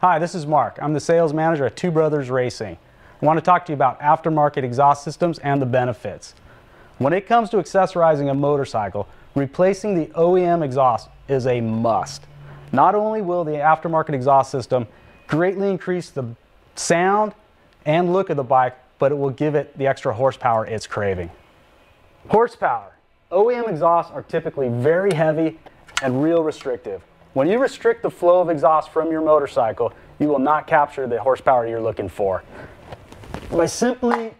Hi, this is Mark. I'm the sales manager at Two Brothers Racing. I want to talk to you about aftermarket exhaust systems and the benefits. When it comes to accessorizing a motorcycle, replacing the OEM exhaust is a must. Not only will the aftermarket exhaust system greatly increase the sound and look of the bike, but it will give it the extra horsepower it's craving. Horsepower. OEM exhausts are typically very heavy and real restrictive. When you restrict the flow of exhaust from your motorcycle, you will not capture the horsepower you're looking for. By simply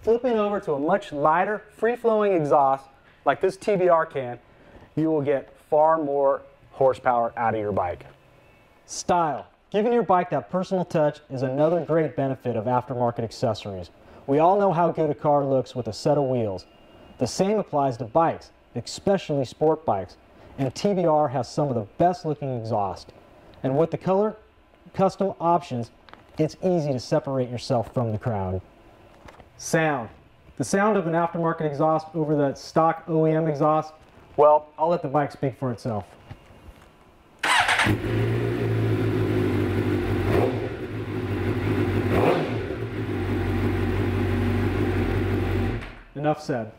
flipping over to a much lighter, free-flowing exhaust, like this TBR can, you will get far more horsepower out of your bike. Style. Giving your bike that personal touch is another great benefit of aftermarket accessories. We all know how good a car looks with a set of wheels. The same applies to bikes, especially sport bikes and TBR has some of the best looking exhaust. And with the color custom options, it's easy to separate yourself from the crowd. Sound. The sound of an aftermarket exhaust over the stock OEM exhaust, well, I'll let the bike speak for itself. Enough said.